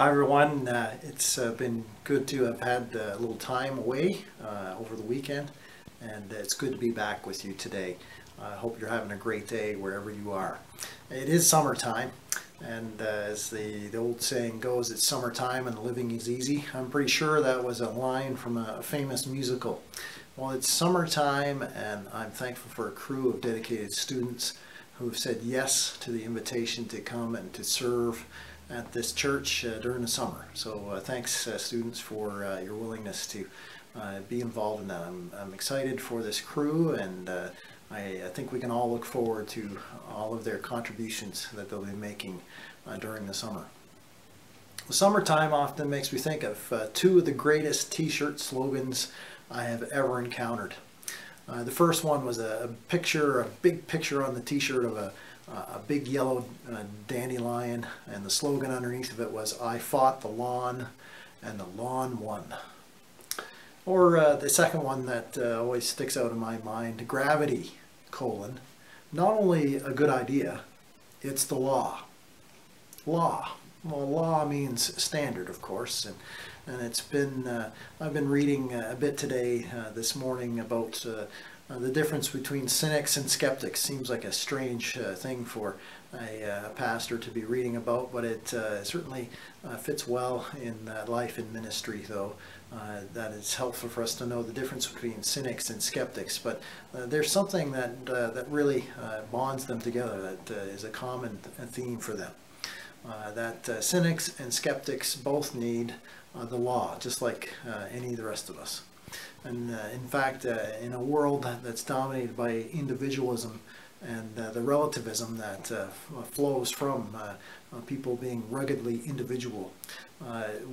Hi everyone, uh, it's uh, been good to have had a little time away uh, over the weekend and it's good to be back with you today. I hope you're having a great day wherever you are. It is summertime and uh, as the, the old saying goes, it's summertime and living is easy. I'm pretty sure that was a line from a famous musical. Well, it's summertime and I'm thankful for a crew of dedicated students who have said yes to the invitation to come and to serve at this church uh, during the summer. So uh, thanks uh, students for uh, your willingness to uh, be involved in that. I'm, I'm excited for this crew and uh, I, I, think we can all look forward to all of their contributions that they'll be making during the summer. The summertime often makes me think of two of the greatest t-shirt slogans I have ever encountered. The first one was a, a picture, a big picture on the t-shirt of a uh, a big yellow uh, dandelion, and the slogan underneath of it was, I fought the lawn, and the lawn won. Or uh, the second one that uh, always sticks out in my mind, gravity, colon, not only a good idea, it's the law. Law. Well, law means standard, of course, and, and it's been, uh, I've been reading a bit today, uh, this morning, about uh, the difference between cynics and skeptics seems like a strange uh, thing for a uh, pastor to be reading about, but it uh, certainly uh, fits well in life and ministry, though. that it's helpful for us to know the difference between cynics and skeptics, but there's something that that really bonds them together. That is a common theme for them. That cynics and skeptics both need the law, just like any of the rest of us. And uh, in fact, uh, in a world that's dominated by individualism and uh, the relativism that uh, flows from uh, uh, people being ruggedly individual,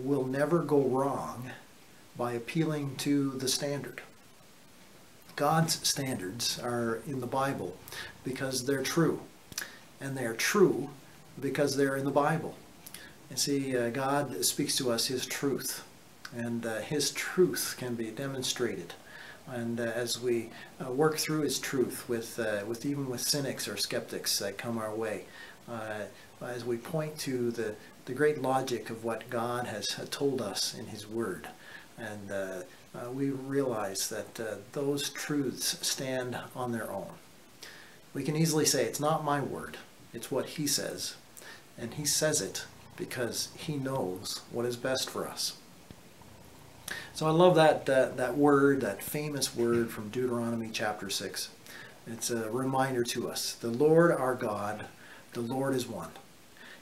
will never go wrong by appealing to the standard. God's standards are in the Bible because they're true. And they're true because they're in the Bible. You see, God speaks to us His truth and uh, his truth can be demonstrated. And uh, as we uh, work through his truth with, uh, with even with cynics or skeptics that come our way, uh, as we point to the, the great logic of what God has told us in his word, and uh, we realize that those truths stand on their own. We can easily say, it's not my word, it's what he says. And he says it because he knows what is best for us. So I love that, that, that word, that famous word from Deuteronomy chapter 6. It's a reminder to us. The Lord our God, the Lord is one.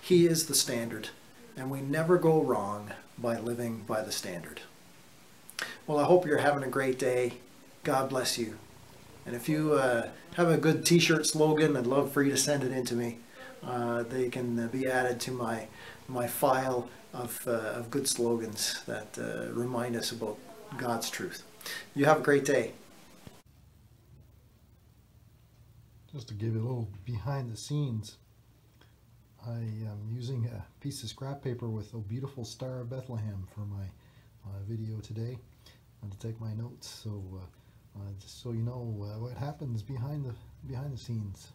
He is the standard, and we never go wrong by living by the standard. Well, I hope you're having a great day. God bless you. And if you uh, have a good t-shirt slogan, I'd love for you to send it in to me. Uh, they can be added to my, my file of, uh, of good slogans that uh, remind us about God's truth. You have a great day. Just to give you a little behind the scenes, I am using a piece of scrap paper with a beautiful Star of Bethlehem for my uh, video today and to take my notes. So uh, uh, just so you know uh, what happens behind the behind the scenes.